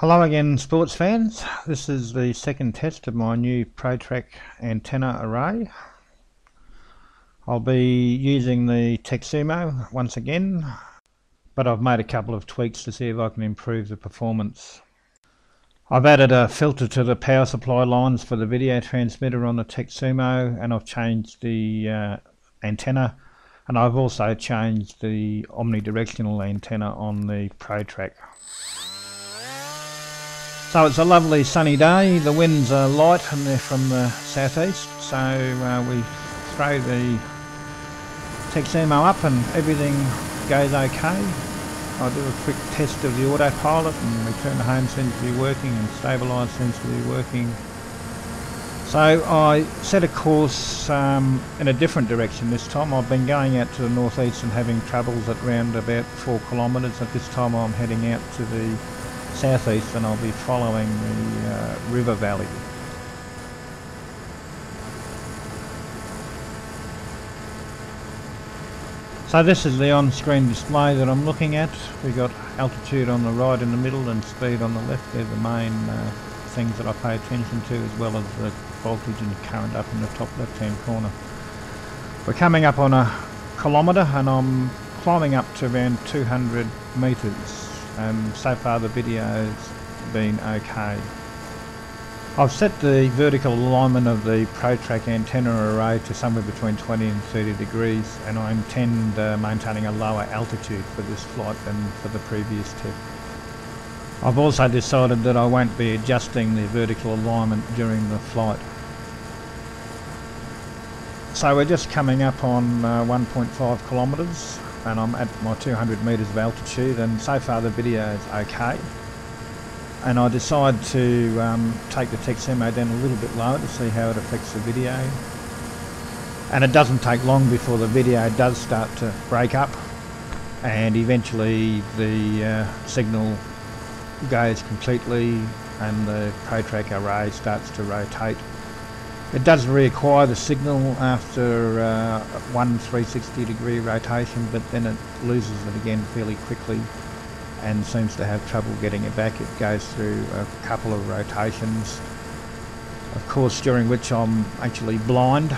Hello again sports fans, this is the second test of my new ProTrack antenna array. I'll be using the Tek-Sumo once again, but I've made a couple of tweaks to see if I can improve the performance. I've added a filter to the power supply lines for the video transmitter on the Tek-Sumo and I've changed the uh, antenna and I've also changed the omnidirectional antenna on the ProTrack. So it's a lovely sunny day, the winds are light and they're from the southeast, so uh, we throw the Tek-Sumo up and everything goes okay. I do a quick test of the autopilot and return home seems to be working and stabilise seems to be working. So I set a course um, in a different direction this time. I've been going out to the northeast and having troubles at around about four kilometres. At this time I'm heading out to the southeast and I'll be following the uh, river valley. So this is the on-screen display that I'm looking at. We've got altitude on the right in the middle and speed on the left. They're the main uh, things that I pay attention to as well as the voltage and current up in the top left hand corner. We're coming up on a kilometre and I'm climbing up to around 200 metres and so far the video's been okay. I've set the vertical alignment of the ProTrack antenna array to somewhere between 20 and 30 degrees and I intend uh, maintaining a lower altitude for this flight than for the previous test. I've also decided that I won't be adjusting the vertical alignment during the flight. So we're just coming up on uh, 1.5 kilometres and I'm at my 200 metres of altitude and so far the video is okay. And I decide to um, take the Tek-Sumo down a little bit lower to see how it affects the video. And it doesn't take long before the video does start to break up and eventually the uh, signal goes completely and the ProTrack array starts to rotate it does reacquire the signal after uh, one 360 degree rotation, but then it loses it again fairly quickly and seems to have trouble getting it back. It goes through a couple of rotations, of course, during which I'm actually blind.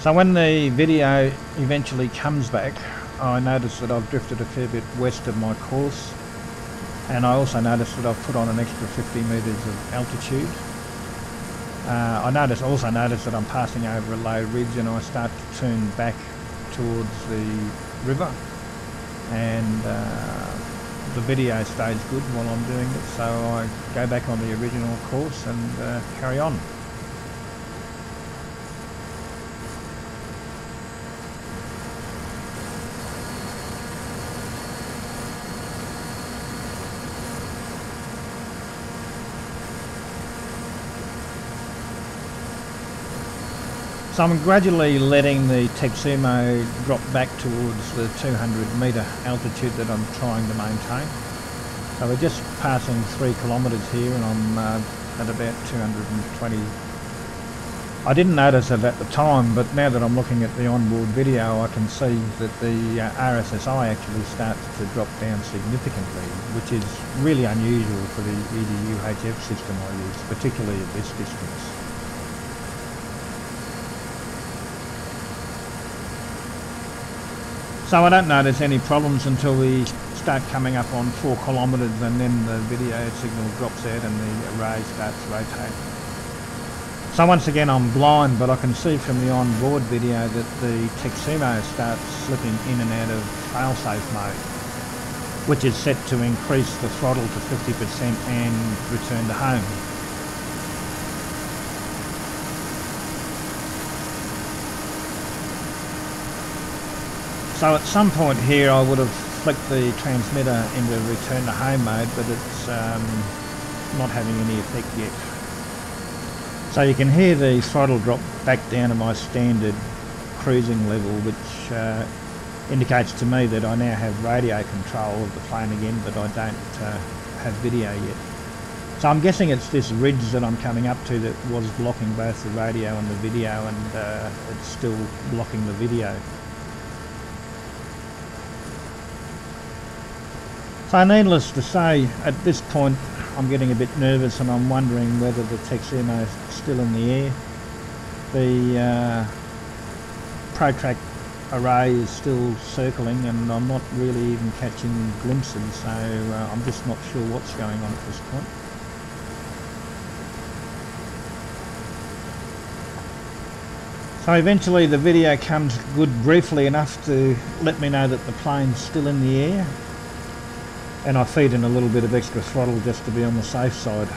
So when the video eventually comes back, I notice that I've drifted a fair bit west of my course and I also noticed that I've put on an extra 50 metres of altitude. Uh, I noticed, also noticed that I'm passing over a low ridge and I start to turn back towards the river and uh, the video stays good while I'm doing it so I go back on the original course and uh, carry on. So I'm gradually letting the Tek-Sumo drop back towards the 200 metre altitude that I'm trying to maintain. So we're just passing three kilometres here and I'm uh, at about 220. I didn't notice it at the time but now that I'm looking at the onboard video I can see that the uh, RSSI actually starts to drop down significantly which is really unusual for the EDU HF system I use, particularly at this distance. So I don't notice any problems until we start coming up on four kilometres and then the video signal drops out and the array starts rotating. So once again I'm blind but I can see from the on-board video that the Tek-Sumo starts slipping in and out of failsafe mode which is set to increase the throttle to 50% and return to home. So at some point here I would have flicked the transmitter into return to home mode but it's um, not having any effect yet. So you can hear the throttle drop back down to my standard cruising level which uh, indicates to me that I now have radio control of the plane again but I don't uh, have video yet. So I'm guessing it's this ridge that I'm coming up to that was blocking both the radio and the video and uh, it's still blocking the video. So needless to say, at this point I'm getting a bit nervous and I'm wondering whether the Tek-Sumo is still in the air. The uh, ProTrack array is still circling and I'm not really even catching glimpses so uh, I'm just not sure what's going on at this point. So eventually the video comes good briefly enough to let me know that the plane's still in the air and I feed in a little bit of extra throttle just to be on the safe side.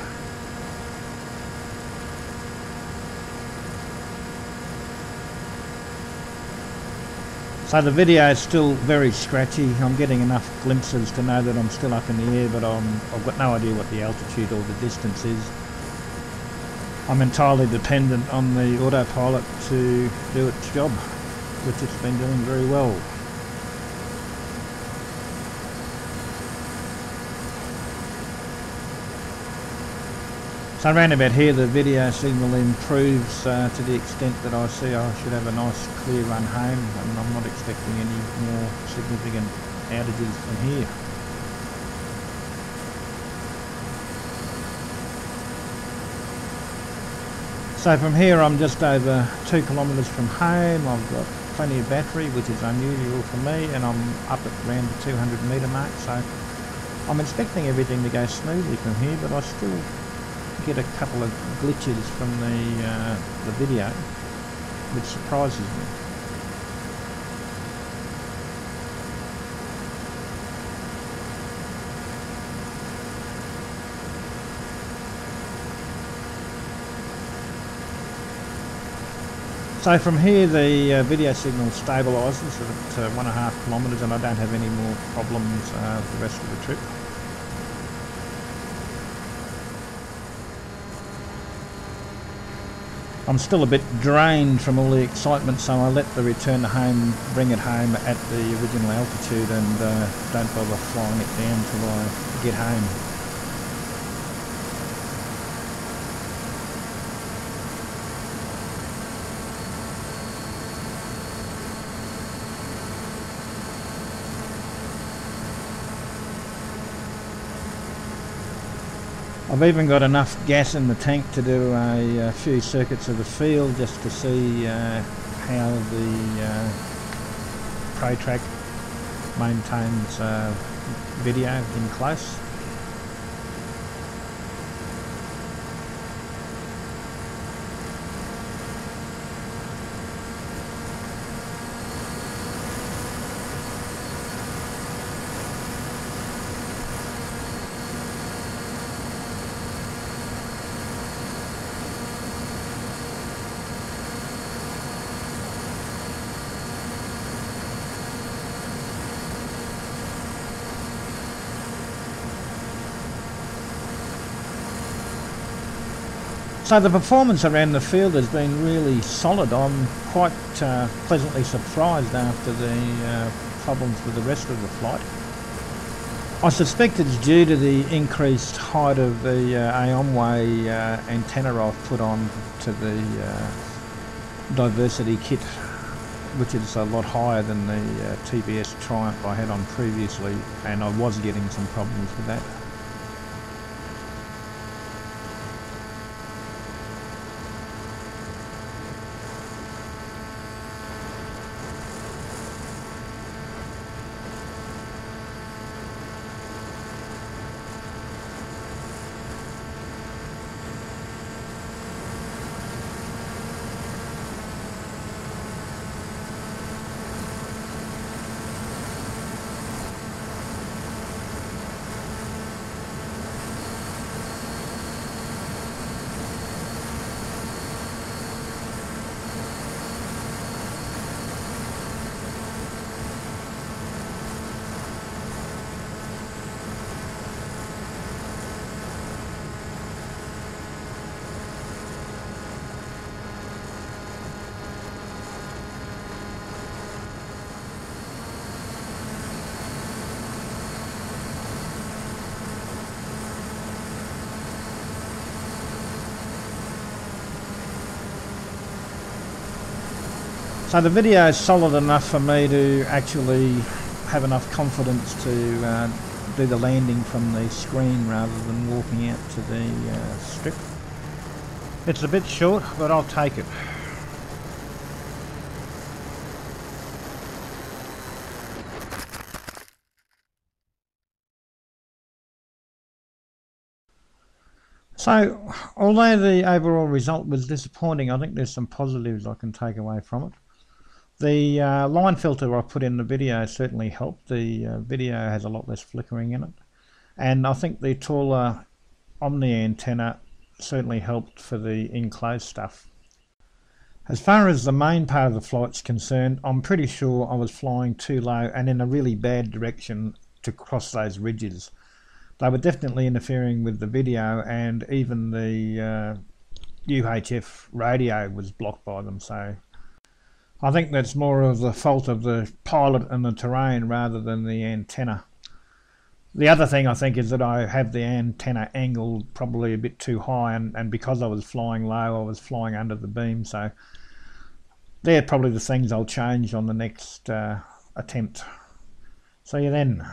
So the video is still very scratchy. I'm getting enough glimpses to know that I'm still up in the air, but I'm, I've got no idea what the altitude or the distance is. I'm entirely dependent on the autopilot to do its job, which it's been doing very well. So around about here the video signal improves uh, to the extent that I see I should have a nice clear run home and I'm not expecting any more significant outages from here. So from here I'm just over two kilometres from home, I've got plenty of battery which is unusual for me and I'm up at around the 200 metre mark so I'm expecting everything to go smoothly from here but I still get a couple of glitches from the, uh, the video, which surprises me. So from here the uh, video signal stabilises at uh, one and a half kilometres and I don't have any more problems uh, the rest of the trip. I'm still a bit drained from all the excitement so I let the return to home bring it home at the original altitude and uh, don't bother flying it down till I get home. I've even got enough gas in the tank to do a, a few circuits of the field just to see uh, how the uh, ProTrack maintains uh, video in close. So the performance around the field has been really solid. I'm quite uh, pleasantly surprised after the uh, problems with the rest of the flight. I suspect it's due to the increased height of the uh, AOMWay uh, antenna I've put on to the uh, diversity kit, which is a lot higher than the uh, TBS Triumph I had on previously, and I was getting some problems with that. So the video is solid enough for me to actually have enough confidence to uh, do the landing from the screen rather than walking out to the uh, strip. It's a bit short, but I'll take it. So, although the overall result was disappointing, I think there's some positives I can take away from it. The uh, line filter I put in the video certainly helped. The uh, video has a lot less flickering in it. And I think the taller Omni antenna certainly helped for the enclosed stuff. As far as the main part of the flight's concerned, I'm pretty sure I was flying too low and in a really bad direction to cross those ridges they were definitely interfering with the video and even the uh, UHF radio was blocked by them so I think that's more of the fault of the pilot and the terrain rather than the antenna. The other thing I think is that I have the antenna angled probably a bit too high and, and because I was flying low I was flying under the beam so they're probably the things I'll change on the next uh, attempt. See you then.